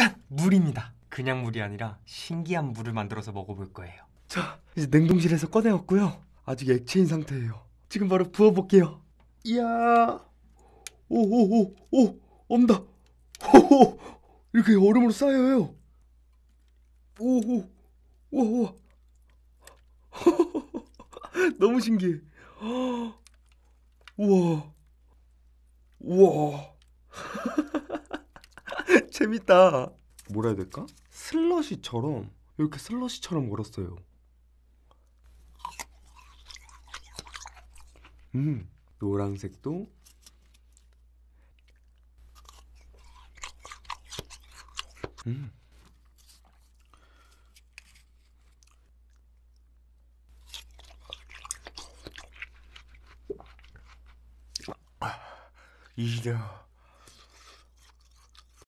짠! 물입니다. 그냥 물이 아니라 신기한 물을 만들어서 먹어볼 거예요. 자, 이제 냉동실에서 꺼내왔고요. 아직 액체인 상태예요. 지금 바로 부어볼게요. 이야, 오오오 오, 온다. 호호, 이렇게 얼음으로 쌓여요. 오오, 우와, 너무 신기해. 우와, 우와, 재밌다. 뭐라 해야 될까? 슬러시처럼 이렇게 슬러시처럼 얼었어요. 음, 노란색도 음. 이야,